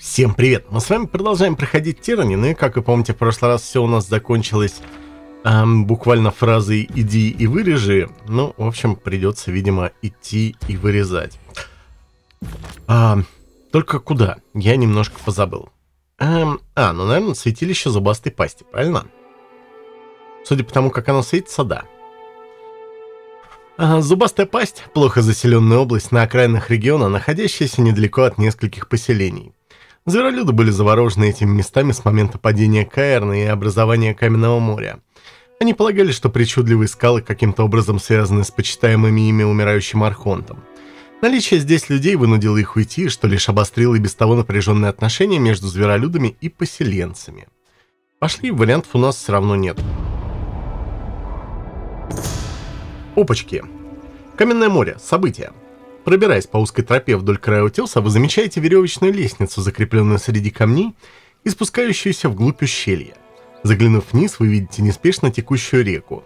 Всем привет! Мы с вами продолжаем проходить Тирани, ну и как вы помните, в прошлый раз все у нас закончилось эм, буквально фразой «иди и вырежи». Ну, в общем, придется, видимо, идти и вырезать. А, только куда? Я немножко позабыл. Эм, а, ну, наверное, святилище зубастой пасти, правильно? Судя по тому, как оно светится, да. А, зубастая пасть – плохо заселенная область на окраинах региона, находящаяся недалеко от нескольких поселений. Зверолюды были заворожены этими местами с момента падения Каэрна и образования Каменного моря. Они полагали, что причудливые скалы каким-то образом связаны с почитаемыми ими умирающим Архонтом. Наличие здесь людей вынудило их уйти, что лишь обострило и без того напряженные отношения между зверолюдами и поселенцами. Пошли, вариантов у нас все равно нет. Опачки. Каменное море. События. Пробираясь по узкой тропе вдоль края утеса, вы замечаете веревочную лестницу, закрепленную среди камней и спускающуюся вглубь ущелья. Заглянув вниз, вы видите неспешно текущую реку.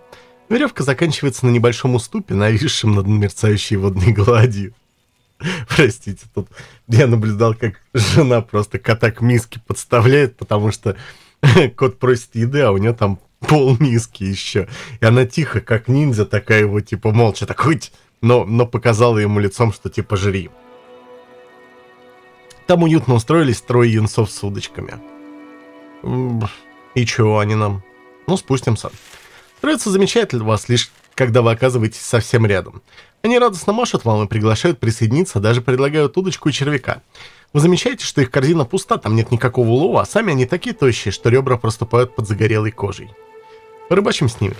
Веревка заканчивается на небольшом уступе, нависшем над мерцающей водной гладью. Простите, тут я наблюдал, как жена просто кота к миске подставляет, потому что кот просит еды, а у нее там пол миски еще. И она тихо, как ниндзя, такая его, типа, молча, такой но, но показала ему лицом, что типа жри. Там уютно устроились трое юнцов с удочками. И чего они нам? Ну, спустимся. Троица замечает вас лишь, когда вы оказываетесь совсем рядом. Они радостно машут вам и приглашают присоединиться, даже предлагают удочку и червяка. Вы замечаете, что их корзина пуста, там нет никакого улова, а сами они такие тощие, что ребра проступают под загорелой кожей. Рыбачим с ними.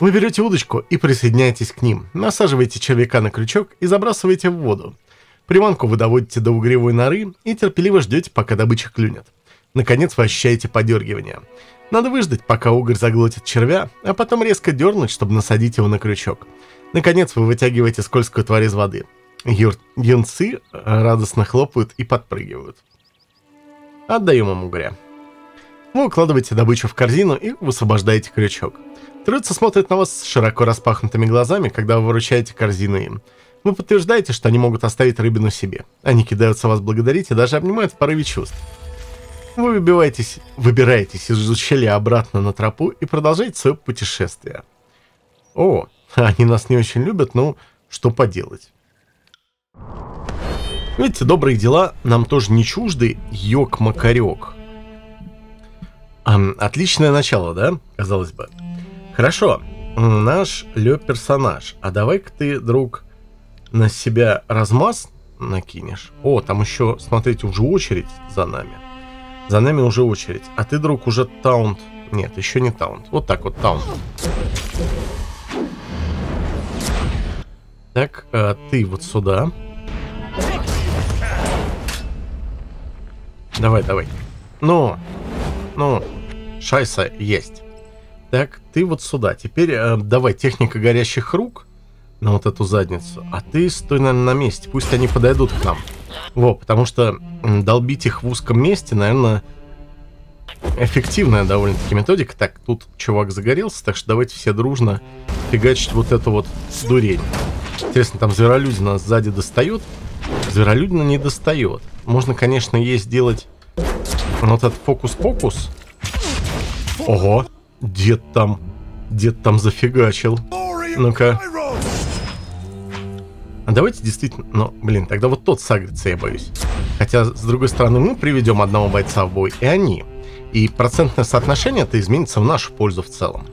Вы берете удочку и присоединяетесь к ним, насаживаете червяка на крючок и забрасываете в воду. Приманку вы доводите до угревой норы и терпеливо ждете, пока добыча клюнет. Наконец вы ощущаете подергивание. Надо выждать, пока угорь заглотит червя, а потом резко дернуть, чтобы насадить его на крючок. Наконец вы вытягиваете скользкую тварь из воды. Юр... Юнцы радостно хлопают и подпрыгивают. Отдаем им угря. Вы укладываете добычу в корзину и высвобождаете крючок. Троица смотрит на вас широко распахнутыми глазами, когда вы выручаете корзину им. Вы подтверждаете, что они могут оставить рыбину себе. Они кидаются вас благодарить и даже обнимают в порыве чувств. Вы выбиваетесь, выбираетесь из ущелья обратно на тропу и продолжаете свое путешествие. О, они нас не очень любят, но что поделать. Видите, добрые дела нам тоже не чужды, ёк-макарёк. Отличное начало, да, казалось бы. Хорошо, наш Лё персонаж. А давай-ка ты, друг, на себя размаз накинешь. О, там еще, смотрите, уже очередь за нами. За нами уже очередь. А ты, друг, уже таунт. Нет, еще не таунт. Вот так вот, таунт. Так, а ты вот сюда. Давай, давай. Ну, ну, шайса есть. Так, ты вот сюда. Теперь э, давай техника горящих рук на вот эту задницу. А ты стой, наверное, на месте. Пусть они подойдут к нам. Во, потому что долбить их в узком месте, наверное, эффективная довольно-таки методика. Так, тут чувак загорелся, так что давайте все дружно фигачить вот эту вот дурень. Интересно, там зверолюдина сзади достает? Зверолюдина не достает. Можно, конечно, ей сделать вот этот фокус-покус. Ого! Дед там... Дед там зафигачил. Ну-ка. А давайте действительно... Ну, блин, тогда вот тот сагрится, я боюсь. Хотя, с другой стороны, мы приведем одного бойца в бой, и они. И процентное соотношение это изменится в нашу пользу в целом.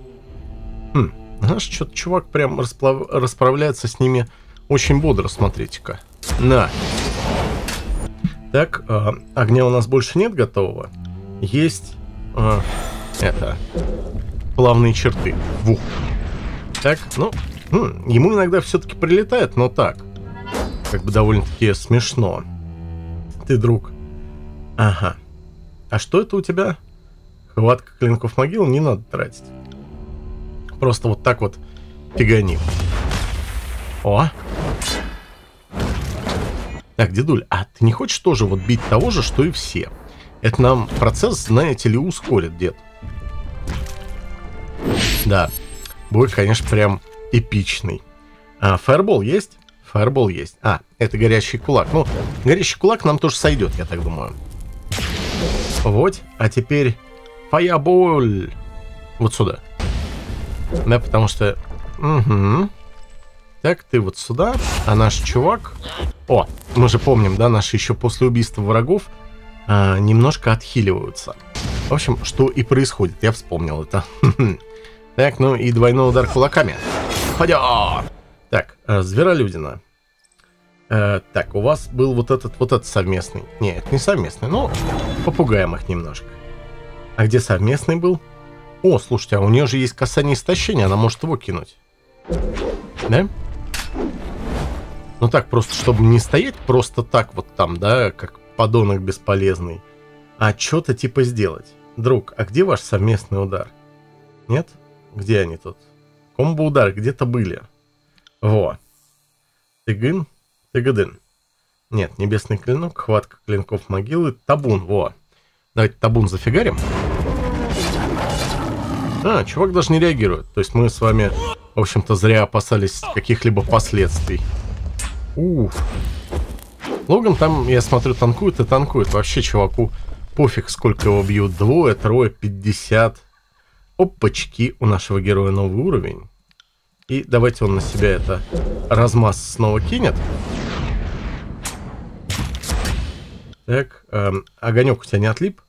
Хм, наш что-то чувак прям расплав... расправляется с ними очень бодро, смотрите-ка. На. Так, э, огня у нас больше нет готового. Есть... Э, это плавные черты. Вух. Так, ну, хм, ему иногда все-таки прилетает, но так. Как бы довольно-таки смешно. Ты, друг. Ага. А что это у тебя? Хватка клинков могил не надо тратить. Просто вот так вот фигани. О! Так, дедуль, а ты не хочешь тоже вот бить того же, что и все? Это нам процесс, знаете ли, ускорит, дед. Да, бой, конечно, прям эпичный. А, фаербол есть? Фаербол есть. А, это горящий кулак. Ну, горящий кулак нам тоже сойдет, я так думаю. Вот. А теперь фаербол. Вот сюда. Да, потому что... Угу. Так, ты вот сюда. А наш чувак... О, мы же помним, да, наши еще после убийства врагов а, немножко отхиливаются. В общем, что и происходит. Я вспомнил это. Так, ну и двойной удар кулаками. Ходя! Так, э, Зверолюдина. Э, так, у вас был вот этот, вот этот совместный. Нет, не совместный, но попугаем их немножко. А где совместный был? О, слушайте, а у нее же есть касание истощения, она может его кинуть. Да? Ну так, просто чтобы не стоять просто так вот там, да, как подонок бесполезный, а что-то типа сделать. Друг, а где ваш совместный удар? Нет? Где они тут? Комбо-удар где-то были. Во. Тыгын, тыгадын. Нет, небесный клинок, хватка клинков могилы, табун, во. Давайте табун зафигарим. А, чувак даже не реагирует. То есть мы с вами, в общем-то, зря опасались каких-либо последствий. Уф. Логан там, я смотрю, танкует и танкует. Вообще, чуваку пофиг, сколько его бьют. Двое, трое, пятьдесят. Опачки, у нашего героя новый уровень. И давайте он на себя это размаз снова кинет. Так, эм, огонек у тебя не отлип?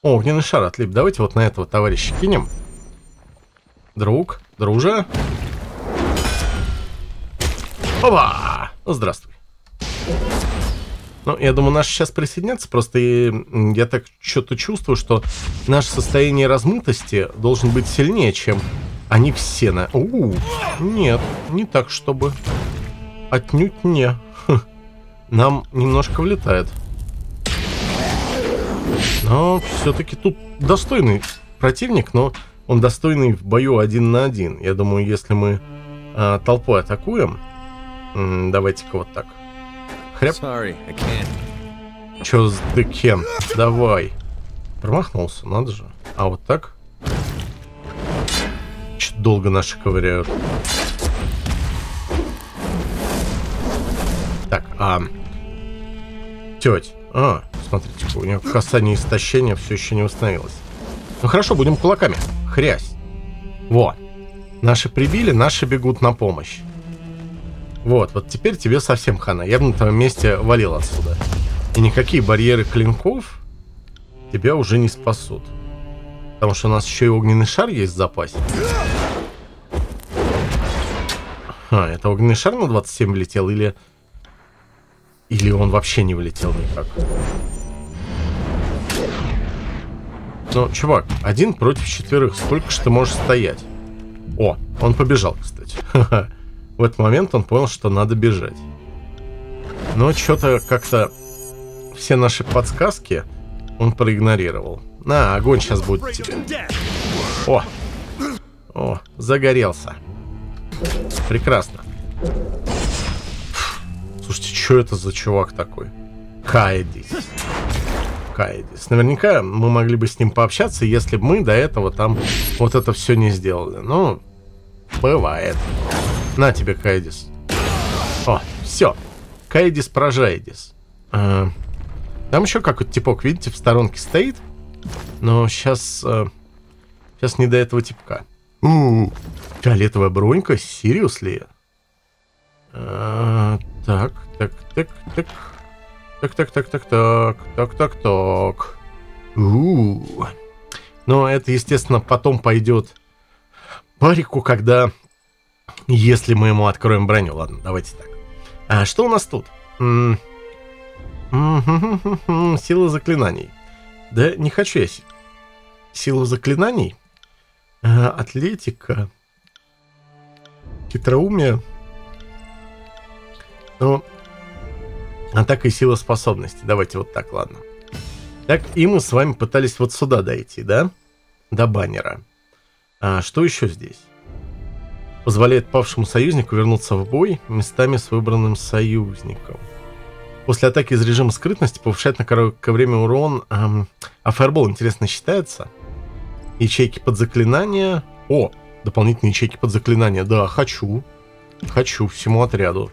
О, огненный шар отлип. Давайте вот на этого товарища кинем. Друг, друже. Опа! Здравствуй. Ну, я думаю, наши сейчас присоединятся, просто я так что-то чувствую, что наше состояние размытости должен быть сильнее, чем они все на... У, нет, не так, чтобы... Отнюдь не. Нам немножко влетает. Но все-таки тут достойный противник, но он достойный в бою один на один. Я думаю, если мы а, толпой атакуем... Давайте-ка вот так. Хряп. Чё ты, Кен? Давай. Промахнулся, надо же. А вот так? Чуть долго наши ковыряют. Так, а... Теть. А, смотрите, у нее касание истощения все еще не установилось. Ну хорошо, будем кулаками. Хрясь. Во. Наши прибили, наши бегут на помощь. Вот, вот теперь тебе совсем хана. Я бы на твоем месте валил отсюда. И никакие барьеры клинков тебя уже не спасут. Потому что у нас еще и огненный шар есть в запасе. А, это огненный шар на 27 влетел или... Или он вообще не влетел никак? Ну, чувак, один против четверых. Сколько же ты можешь стоять? О, он побежал, кстати. В этот момент он понял, что надо бежать. Но что-то как-то все наши подсказки он проигнорировал. На, огонь сейчас будет тебе. О! О, загорелся. Прекрасно. Слушайте, что это за чувак такой? Каэдис. Каэдис. Наверняка мы могли бы с ним пообщаться, если бы мы до этого там вот это все не сделали. Ну, бывает. На тебе, Каэдис. О, все. Каэдис прожаедис. А, там еще какой-то типок, видите, в сторонке стоит. Но сейчас... Э, сейчас не до этого типка. У, -у, -у фиолетовая бронька, серьезно? А, так, так, так, так. Так, так, так, так, так, так, так, так. У, -у, -у. Но это, естественно, потом пойдет парику, когда... Если мы ему откроем броню. Ладно, давайте так. А что у нас тут? М Сила заклинаний. Да не хочу я силу заклинаний. А, атлетика. Хитроумие. Ну, атака и сила способности. Давайте вот так, ладно. Так, и мы с вами пытались вот сюда дойти, да? До баннера. А что еще здесь? Позволяет павшему союзнику вернуться в бой местами с выбранным союзником. После атаки из режима скрытности повышает на короткое время урон. Эм, а фаербол, интересно, считается? Ячейки под заклинание. О, дополнительные ячейки под заклинание. Да, хочу. Хочу всему отряду.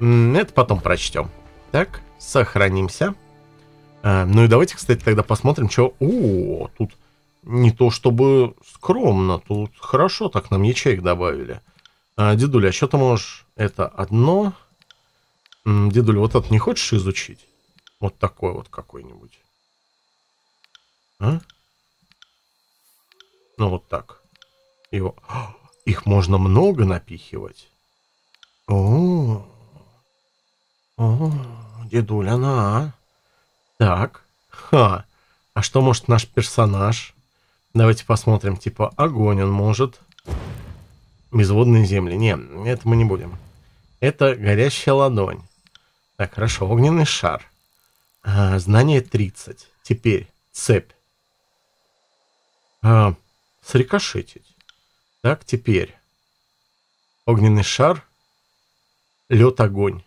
Это потом прочтем. Так, сохранимся. А, ну и давайте, кстати, тогда посмотрим, что... О, тут не то чтобы скромно, тут хорошо так нам ячеек добавили. А, дедуля, а что ты можешь... Это одно... Дедуля, вот это не хочешь изучить? Вот такой вот какой-нибудь. А? Ну, вот так. Его... Их можно много напихивать. О, о, дедуля, на. Так, ха. А что может наш персонаж? Давайте посмотрим. Типа, огонь он может. Безводные земли. Не, это мы не будем. Это горящая ладонь. Так, хорошо. Огненный шар. А, знание 30. Теперь цепь. А, срикошетить. Так, теперь. Огненный шар. Лед, огонь.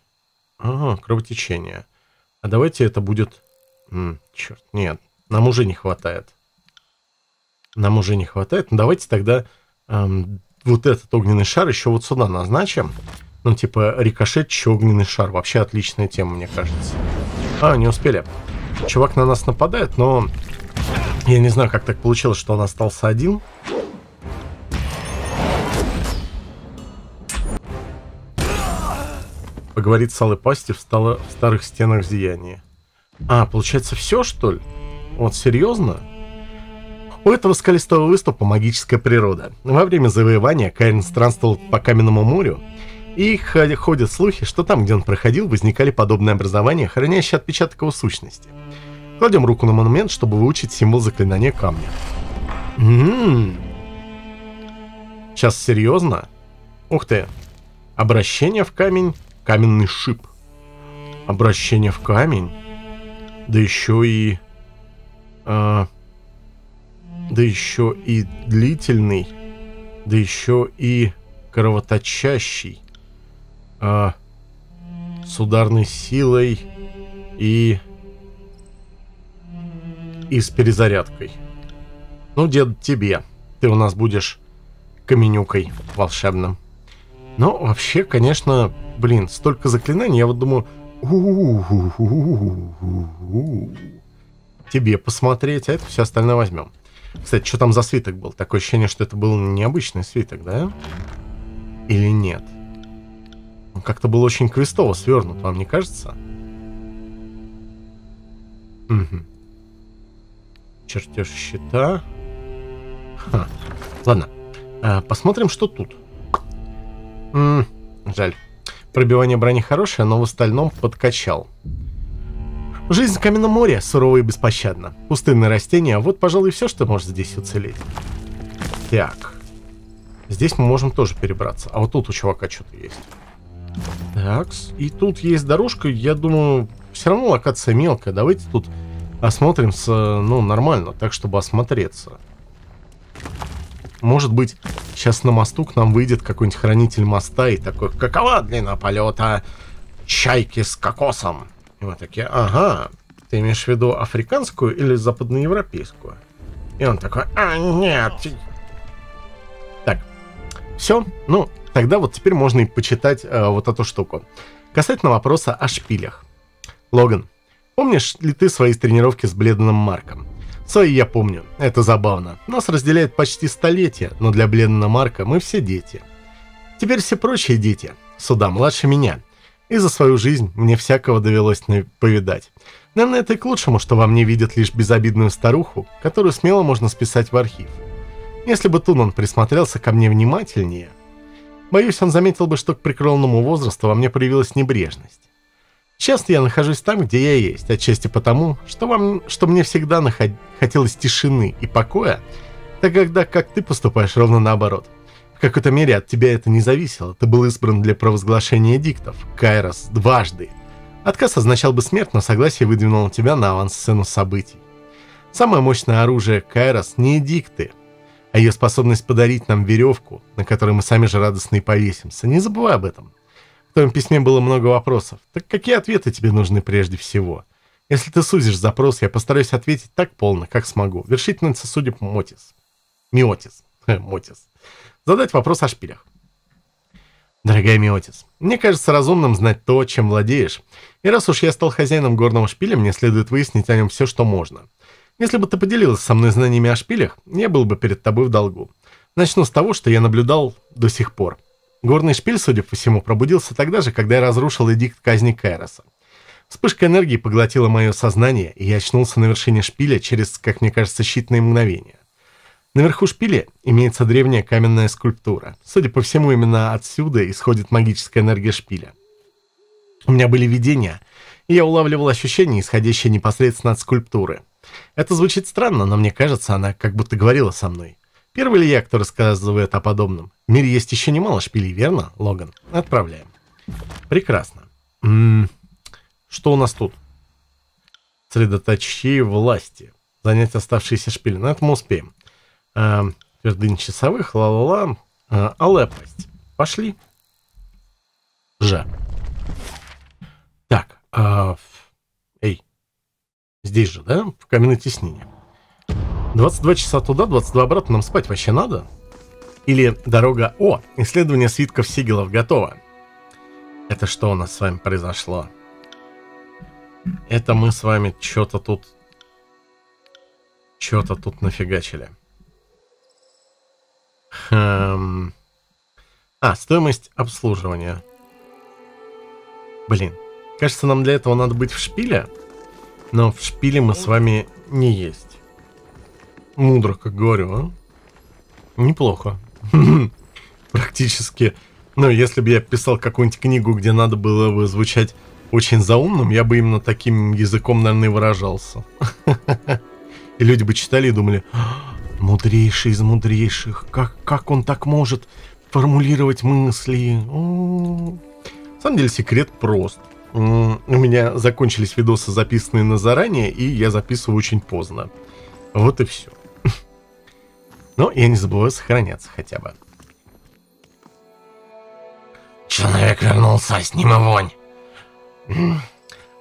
Ага, кровотечение. А давайте это будет... М, черт, нет. Нам уже не хватает. Нам уже не хватает. Ну, давайте тогда эм, вот этот огненный шар еще вот сюда назначим. Ну, типа, рикошет, еще огненный шар. Вообще отличная тема, мне кажется. А, не успели. Чувак на нас нападает, но... Я не знаю, как так получилось, что он остался один. Поговорит с Алой Пасти в, стало, в старых стенах зияния. А, получается все, что ли? Вот, серьезно? У этого скалистого выступа магическая природа. Во время завоевания Каин странствовал по Каменному морю, и ходят слухи, что там, где он проходил, возникали подобные образования, хранящие отпечаток его сущности. Кладем руку на монумент, чтобы выучить символ заклинания камня. Ммм. Сейчас серьезно? Ух ты. Обращение в камень, каменный шип. Обращение в камень. Да еще и... А, да еще и длительный, да еще и кровоточащий, а, с ударной силой и... и с перезарядкой. Ну, дед, тебе. Ты у нас будешь каменюкой волшебным. Но вообще, конечно, блин, столько заклинаний, я вот думаю... Тебе посмотреть, а это все остальное возьмем. Кстати, что там за свиток был? Такое ощущение, что это был необычный свиток, да? Или нет? Он как-то был очень квестово свернут, вам не кажется? Угу. Чертеж щита. Ха. Ладно. А, посмотрим, что тут. М -м, жаль. Пробивание брони хорошее, но в остальном подкачал. Жизнь в каменном море сурова и беспощадна. Пустынные растения, вот, пожалуй, все, что может здесь уцелеть. Так. Здесь мы можем тоже перебраться. А вот тут у чувака что-то есть. Так, и тут есть дорожка, я думаю, все равно локация мелкая. Давайте тут осмотримся, ну, нормально, так, чтобы осмотреться. Может быть, сейчас на мосту к нам выйдет какой-нибудь хранитель моста и такой, какова длина полета чайки с кокосом? Мы такие, ага, ты имеешь в виду африканскую или западноевропейскую? И он такой, а, нет. Так, все, ну, тогда вот теперь можно и почитать э, вот эту штуку. Касательно вопроса о шпилях. Логан, помнишь ли ты свои тренировки с Бледным Марком? Свои я помню, это забавно. Нас разделяет почти столетие, но для Бледного Марка мы все дети. Теперь все прочие дети, сюда младше меня – и за свою жизнь мне всякого довелось повидать. Наверное, это и к лучшему, что во мне видят лишь безобидную старуху, которую смело можно списать в архив. Если бы Тунан присмотрелся ко мне внимательнее, боюсь, он заметил бы, что к преклонному возрасту во мне проявилась небрежность. Сейчас я нахожусь там, где я есть, отчасти потому, что, вам, что мне всегда наход... хотелось тишины и покоя, так когда как ты поступаешь ровно наоборот – какой-то мере от тебя это не зависело. Ты был избран для провозглашения диктов. Кайрос дважды. Отказ означал бы смерть, но согласие выдвинуло тебя на авансцену событий. Самое мощное оружие Кайрос не дикты, а ее способность подарить нам веревку, на которой мы сами же радостно и повесимся. Не забывай об этом. В твоем письме было много вопросов. Так какие ответы тебе нужны прежде всего? Если ты сузишь запрос, я постараюсь ответить так полно, как смогу. Вершительница судеб Мотис. Миотис. Мотис задать вопрос о шпилях. Дорогая Миотис, мне кажется разумным знать то, чем владеешь. И раз уж я стал хозяином горного шпиля, мне следует выяснить о нем все, что можно. Если бы ты поделилась со мной знаниями о шпилях, я был бы перед тобой в долгу. Начну с того, что я наблюдал до сих пор. Горный шпиль, судя по всему, пробудился тогда же, когда я разрушил эдикт казни Кайроса. Вспышка энергии поглотила мое сознание, и я очнулся на вершине шпиля через, как мне кажется, считанные мгновения. Наверху шпиля имеется древняя каменная скульптура. Судя по всему, именно отсюда исходит магическая энергия шпиля. У меня были видения, и я улавливал ощущения, исходящие непосредственно от скульптуры. Это звучит странно, но мне кажется, она как будто говорила со мной. Первый ли я, кто рассказывает о подобном? В мире есть еще немало шпилей, верно, Логан? Отправляем. Прекрасно. М -м что у нас тут? Средоточие власти. Занять оставшиеся шпили. На это мы успеем э, твердынь часовых, ла-ла-ла, э, алая пасть. Пошли. Жа. Так, э, эй, здесь же, да, в каменной теснине. 22 часа туда, 22 обратно, нам спать вообще надо? Или дорога... О, исследование свитков сигелов готово. Это что у нас с вами произошло? Это мы с вами что-то тут... Что-то тут нафигачили. Хм... А, стоимость обслуживания. Блин, кажется, нам для этого надо быть в шпиле. Но в шпиле мы с вами не есть. Мудро, как говорю, а? Неплохо. Практически. Ну, если бы я писал какую-нибудь книгу, где надо было бы звучать очень заумным, я бы именно таким языком, наверное, выражался. И люди бы читали и думали, Мудрейший из мудрейших. Как, как он так может формулировать мысли? На самом деле секрет прост. У меня закончились видосы, записанные на заранее, и я записываю очень поздно. Вот и все. Но я не забываю сохраняться хотя бы. Человек вернулся, с ним и вонь.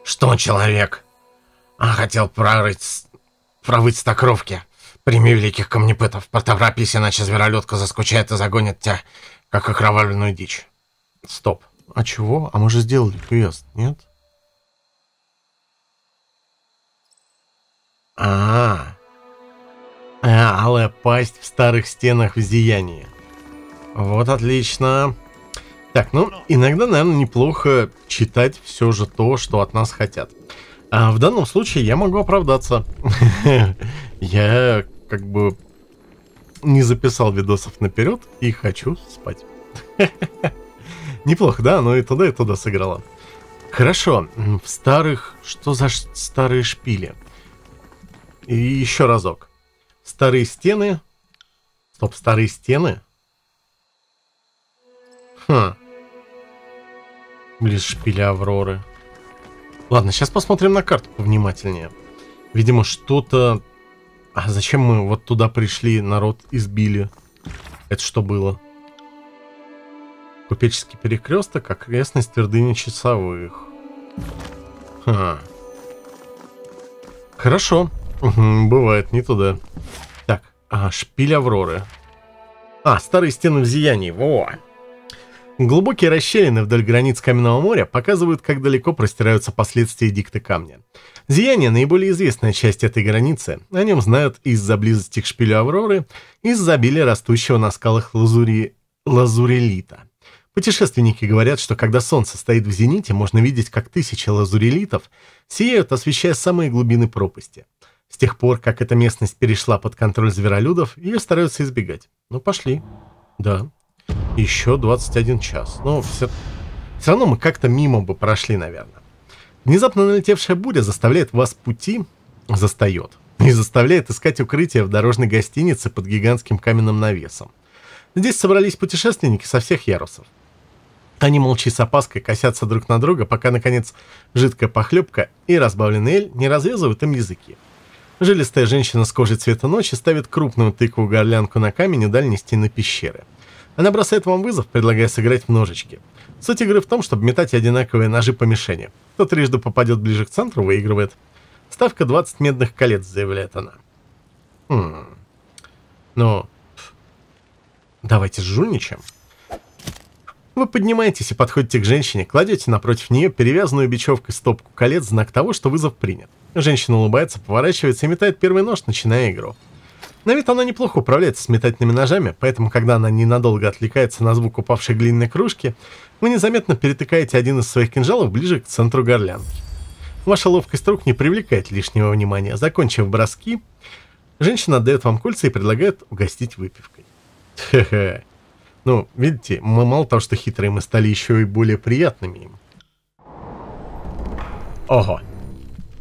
Что человек? А хотел прорыть, провыть стокровки. Прими великих камнепытов, поторопись, иначе зверолюдка заскучает и загонит тебя, как окровавленную дичь. Стоп. А чего? А мы же сделали квест, нет? А, -а, -а. а алая пасть в старых стенах в зиянии. Вот отлично. Так, ну, иногда, наверное, неплохо читать все же то, что от нас хотят. А в данном случае я могу оправдаться. Я как бы не записал видосов наперед и хочу спать. Неплохо, да? Но и туда, и туда сыграла. Хорошо. В старых... Что за старые шпили? И еще разок. Старые стены... Стоп, старые стены? Хм. Близ шпиля Авроры. Ладно, сейчас посмотрим на карту повнимательнее. Видимо, что-то... А зачем мы вот туда пришли, народ избили? Это что было? Купеческий перекресток, окрестность твердыни часовых. Ха. Хорошо. Бывает, не туда. Так, а, шпиль Авроры. А, старые стены в зиянии. Во! Глубокие расщелины вдоль границ Каменного моря показывают, как далеко простираются последствия дикта камня. Зияние – наиболее известная часть этой границы. О нем знают из-за близости к шпилю Авроры, из-за обилия растущего на скалах лазури... лазурелита. Путешественники говорят, что когда солнце стоит в зените, можно видеть, как тысячи лазурелитов сияют, освещая самые глубины пропасти. С тех пор, как эта местность перешла под контроль зверолюдов, ее стараются избегать. Ну, пошли. Да, еще 21 час. Ну, все, все равно мы как-то мимо бы прошли, наверное. Внезапно налетевшая буря заставляет вас пути... Застает. И заставляет искать укрытие в дорожной гостинице под гигантским каменным навесом. Здесь собрались путешественники со всех ярусов. Они молча с опаской косятся друг на друга, пока, наконец, жидкая похлебка и разбавленный эль не развязывают им языки. Жилистая женщина с кожей цвета ночи ставит крупную тыкву-горлянку на камень у дальней стены пещеры. Она бросает вам вызов, предлагая сыграть в ножички. Суть игры в том, чтобы метать одинаковые ножи по мишени. Кто трижды попадет ближе к центру, выигрывает. Ставка 20 медных колец, заявляет она. Хм. Ну, давайте жульничаем. Вы поднимаетесь и подходите к женщине, кладете напротив нее перевязанную бечевкой стопку колец, знак того, что вызов принят. Женщина улыбается, поворачивается и метает первый нож, начиная игру. На вид она неплохо управляется с метательными ножами, поэтому, когда она ненадолго отвлекается на звук упавшей глиняной кружки, вы незаметно перетыкаете один из своих кинжалов ближе к центру горлянки. Ваша ловкость рук не привлекает лишнего внимания. Закончив броски, женщина отдает вам кольца и предлагает угостить выпивкой. Хе-хе. Ну, видите, мы мало того, что хитрые, мы стали еще и более приятными им. Ого.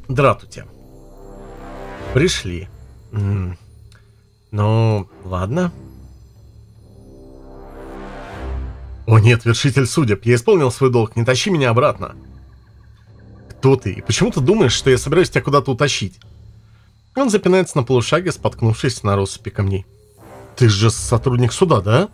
Дратути. Пришли. -м. Ну, ладно. О нет, вершитель судеб, я исполнил свой долг, не тащи меня обратно. Кто ты? И почему ты думаешь, что я собираюсь тебя куда-то утащить? Он запинается на полушаге, споткнувшись на россыпи камней. Ты же сотрудник суда, да?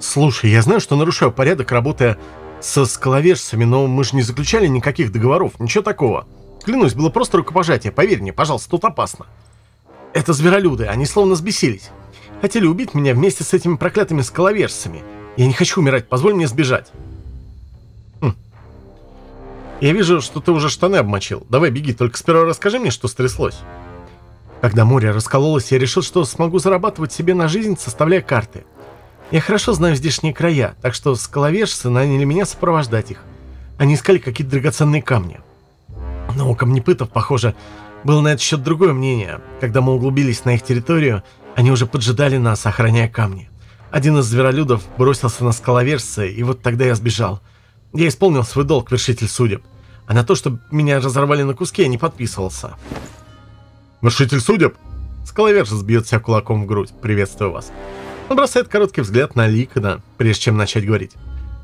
Слушай, я знаю, что нарушаю порядок, работая со скаловержцами, но мы же не заключали никаких договоров, ничего такого. Клянусь, было просто рукопожатие, поверь мне, пожалуйста, тут опасно. Это зверолюды, они словно сбесились. Хотели убить меня вместе с этими проклятыми скаловержцами. Я не хочу умирать, позволь мне сбежать. Хм. Я вижу, что ты уже штаны обмочил. Давай беги, только сперва расскажи мне, что стряслось. Когда море раскололось, я решил, что смогу зарабатывать себе на жизнь, составляя карты. Я хорошо знаю здешние края, так что скаловержцы наняли меня сопровождать их. Они искали какие-то драгоценные камни. У камнепытов, похоже, было на этот счет другое мнение. Когда мы углубились на их территорию, они уже поджидали нас, охраняя камни. Один из зверолюдов бросился на скаловерса, и вот тогда я сбежал. Я исполнил свой долг, вершитель судеб. А на то, чтобы меня разорвали на куски, я не подписывался. «Вершитель судеб?» Скаловерс сбьет себя кулаком в грудь. «Приветствую вас». Он бросает короткий взгляд на Ликона, прежде чем начать говорить.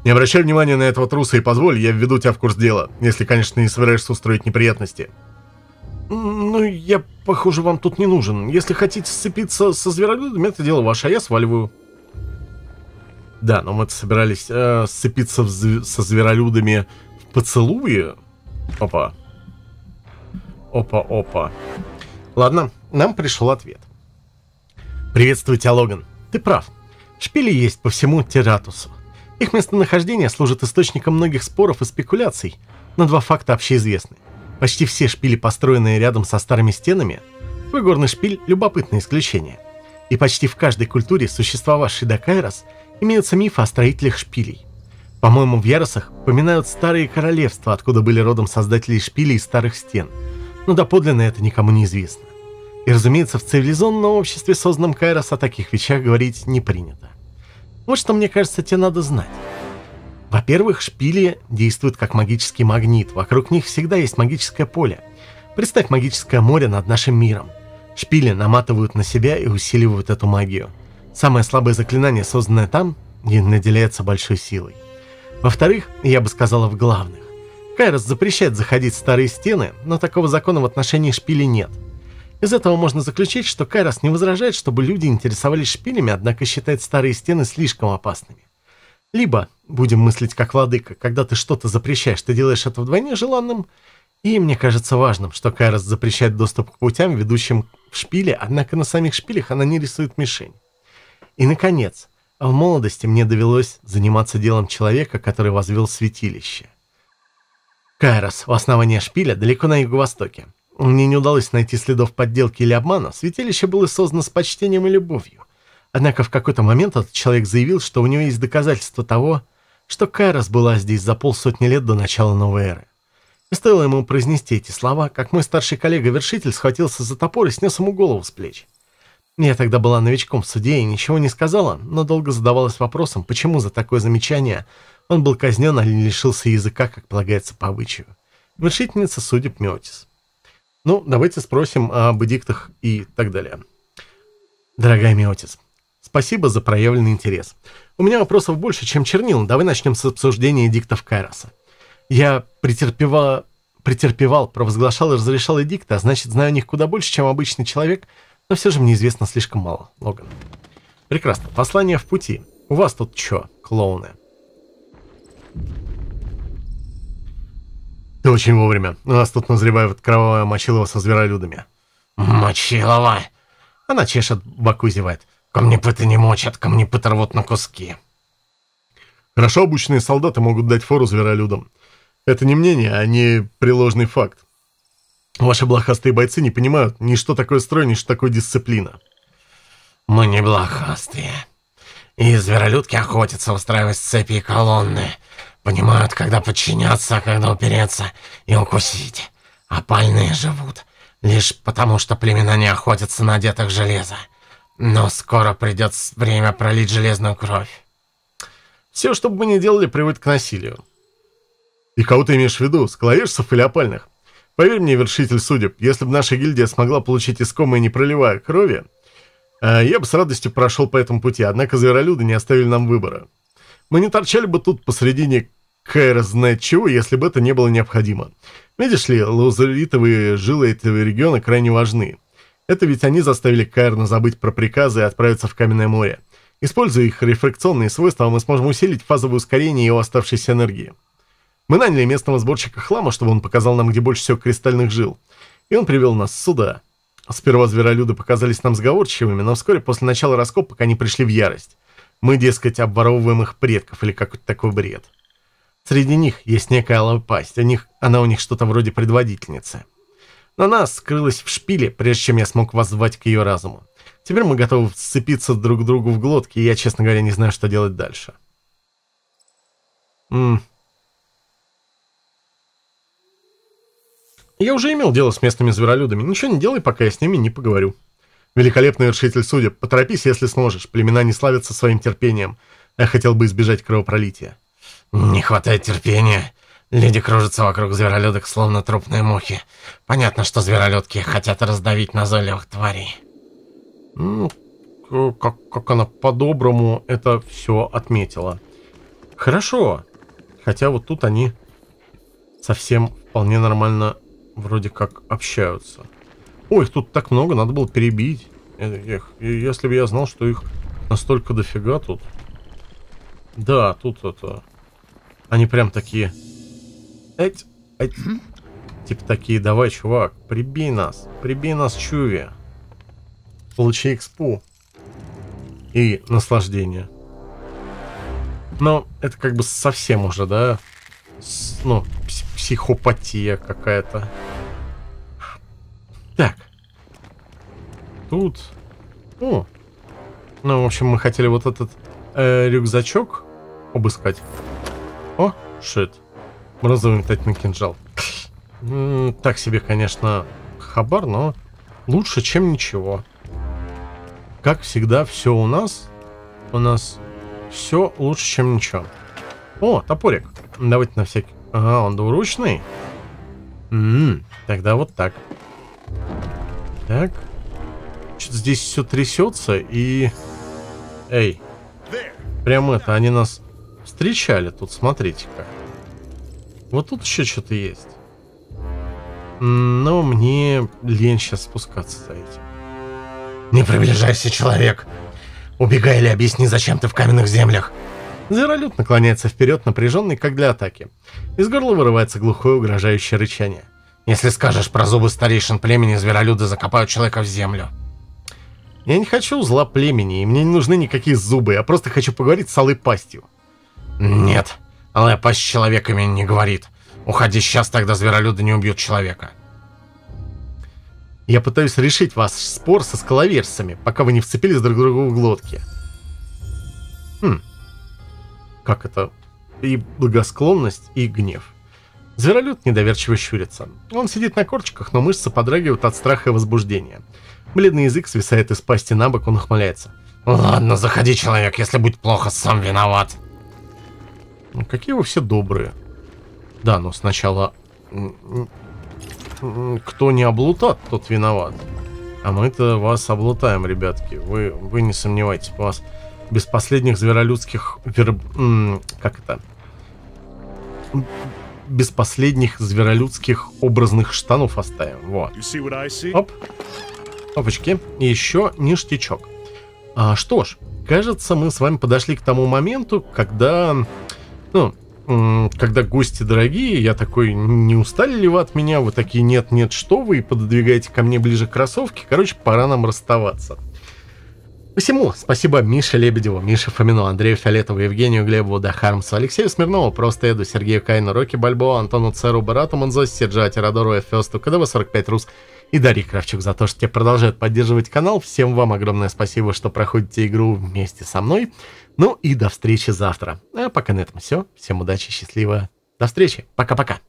«Не обращай внимания на этого труса и позволь, я введу тебя в курс дела, если, конечно, не собираешься устроить неприятности». «Ну, я, похоже, вам тут не нужен. Если хотите сцепиться со зверолюдами, это дело ваше, а я сваливаю». Да, но мы-то собирались э, сцепиться зв со зверолюдами в поцелуе. Опа. Опа-опа. Ладно, нам пришел ответ. Приветствую тебя, Логан. Ты прав. Шпили есть по всему Тератусу. Их местонахождение служит источником многих споров и спекуляций, но два факта общеизвестны. Почти все шпили, построенные рядом со старыми стенами, твой горный шпиль – любопытное исключение. И почти в каждой культуре, существовавшей до Кайрос, имеются мифы о строителях шпилей. По-моему, в Яросах поминают старые королевства, откуда были родом создатели шпилей и старых стен. Но доподлинно это никому не известно. И, разумеется, в цивилизованном обществе, созданном Кайрос, о таких вещах говорить не принято. Вот что, мне кажется, тебе надо знать. Во-первых, шпили действуют как магический магнит. Вокруг них всегда есть магическое поле. Представь магическое море над нашим миром. Шпили наматывают на себя и усиливают эту магию. Самое слабое заклинание, созданное там, не наделяется большой силой. Во-вторых, я бы сказала в главных. Кайрос запрещает заходить в старые стены, но такого закона в отношении шпилей нет. Из этого можно заключить, что Кайрос не возражает, чтобы люди интересовались шпилями, однако считает старые стены слишком опасными. Либо, будем мыслить как владыка, когда ты что-то запрещаешь, ты делаешь это вдвойне желанным, и мне кажется важным, что Кайрос запрещает доступ к путям, ведущим в шпиле, однако на самих шпилях она не рисует мишень. И, наконец, в молодости мне довелось заниматься делом человека, который возвел святилище. Кайрос, у основания шпиля, далеко на юго-востоке. Мне не удалось найти следов подделки или обмана, святилище было создано с почтением и любовью. Однако в какой-то момент этот человек заявил, что у него есть доказательства того, что Кайрос была здесь за полсотни лет до начала новой эры. И стоило ему произнести эти слова, как мой старший коллега-вершитель схватился за топор и снес ему голову с плеч. Я тогда была новичком в суде и ничего не сказала, но долго задавалась вопросом, почему за такое замечание он был казнен, а не лишился языка, как полагается по обычаю. Вершительница судеб Меотис. Ну, давайте спросим об эдиктах и так далее. Дорогая Меотис, Спасибо за проявленный интерес. У меня вопросов больше, чем чернил. Давай начнем с обсуждения эдиктов Кайроса. Я претерпевал, претерпевал, провозглашал и разрешал эдикты, а значит, знаю о них куда больше, чем обычный человек, но все же мне известно слишком мало, Логан. Прекрасно. Послание в пути. У вас тут что, клоуны? Ты очень вовремя. У нас тут назревает кровавая мочилова со зверолюдами. Мочилова? Она чешет, боку зевает. Камнепыты не мочат, камнепыты рвут на куски. Хорошо обученные солдаты могут дать фору зверолюдам. Это не мнение, а не приложный факт. Ваши блохастые бойцы не понимают ни что такое строй, ни что такое дисциплина. Мы не блохастые. И зверолюдки охотятся, устраивать цепи и колонны. Понимают, когда подчиняться, а когда упереться и укусить. Опальные живут, лишь потому что племена не охотятся на деток железа. Но скоро придет время пролить железную кровь. Все, что бы мы ни делали, приводит к насилию. И кого ты имеешь в виду, склавежцев или опальных? Поверь мне, вершитель судеб, если бы наша гильдия смогла получить искомое, не проливая крови, э, я бы с радостью прошел по этому пути, однако зверолюды не оставили нам выбора. Мы не торчали бы тут посредине Кэр знает чего, если бы это не было необходимо. Видишь ли, лаузеритовые жилы этого региона крайне важны. Это ведь они заставили Кайрна забыть про приказы и отправиться в Каменное море. Используя их рефракционные свойства, мы сможем усилить фазовое ускорение его оставшейся энергии. Мы наняли местного сборщика хлама, чтобы он показал нам, где больше всего кристальных жил. И он привел нас сюда. Сперва зверолюды показались нам сговорчивыми, но вскоре после начала раскопок они пришли в ярость. Мы, дескать, обворовываем их предков или какой-то такой бред. Среди них есть некая лопасть, у них, она у них что-то вроде предводительницы. Но нас скрылась в шпиле, прежде чем я смог воззвать к ее разуму. Теперь мы готовы сцепиться друг к другу в глотке, и я, честно говоря, не знаю, что делать дальше. Ммм. Я уже имел дело с местными зверолюдами. Ничего не делай, пока я с ними не поговорю. Великолепный вершитель судеб, поторопись, если сможешь. Племена не славятся своим терпением. Я хотел бы избежать кровопролития. Не хватает терпения. Люди кружатся вокруг зверолюдок, словно трупные мухи. Понятно, что зверолюдки хотят раздавить назойливых тварей. Ну, как, как она по-доброму это все отметила. Хорошо. Хотя вот тут они совсем вполне нормально вроде как общаются. Ой, их тут так много, надо было перебить. Эх, если бы я знал, что их настолько дофига тут. Да, тут это... Они прям такие... Эть, эть. Типа такие, давай, чувак, прибей нас. Прибей нас, чуви. Получи экспу. И наслаждение. Но это как бы совсем уже, да? С, ну, психопатия какая-то. Так. Тут... О. Ну, в общем, мы хотели вот этот э, рюкзачок обыскать. О, шит. Бронзовый метательный кинжал. М -м, так себе, конечно, хабар, но лучше, чем ничего. Как всегда, все у нас. У нас все лучше, чем ничего. О, топорик. Давайте на всякий... Ага, он двуручный. М тогда вот так. Так. Что-то здесь все трясется и... Эй. Прям это, они нас встречали тут, смотрите-ка. Вот тут еще что-то есть. Но мне лень сейчас спускаться за этим. Не приближайся, человек. Убегай или объясни, зачем ты в каменных землях. Зверолюд наклоняется вперед, напряженный, как для атаки. Из горла вырывается глухое угрожающее рычание. Если скажешь про зубы старейшин племени, зверолюды закопают человека в землю. Я не хочу зла племени, и мне не нужны никакие зубы, я просто хочу поговорить с алой пастью. Нет, пасть с человеками не говорит. Уходи сейчас, тогда зверолюды не убьют человека. Я пытаюсь решить ваш спор со скаловерсами, пока вы не вцепились друг другу в глотки. Хм. Как это? И благосклонность, и гнев. Зверолюд недоверчиво щурится. Он сидит на корчиках, но мышцы подрагивают от страха и возбуждения. Бледный язык свисает из пасти на бок, он ухмыляется. «Ладно, заходи, человек, если будет плохо, сам виноват». Ну, какие вы все добрые. Да, но сначала... Кто не облутат, тот виноват. А мы-то вас облутаем, ребятки. Вы, вы не сомневайтесь, вас без последних зверолюдских... Вер... Как это? без последних зверолюдских образных штанов оставим. Вот. Оп. Опачки. И еще ништячок. А, что ж, кажется, мы с вами подошли к тому моменту, когда... Ну, когда гости дорогие, я такой, не устали ли вы от меня? Вы такие, нет, нет, что вы? И пододвигаете ко мне ближе кроссовки. Короче, пора нам расставаться. Посему спасибо Мише Лебедеву, Мише Фомину, Андрею Фиолетову, Евгению Глебову, Дахармсу, Алексею Смирнову, Просто Эду, Сергею Кайну, Роки Бальбо, Антону Церу, Барату Манзосе, Серджати, Радору, Эфесту, КДВ-45 Рус и Дарье Кравчук за то, что те продолжают поддерживать канал. Всем вам огромное спасибо, что проходите игру вместе со мной. Ну и до встречи завтра. А пока на этом все. Всем удачи, счастливо. До встречи. Пока-пока.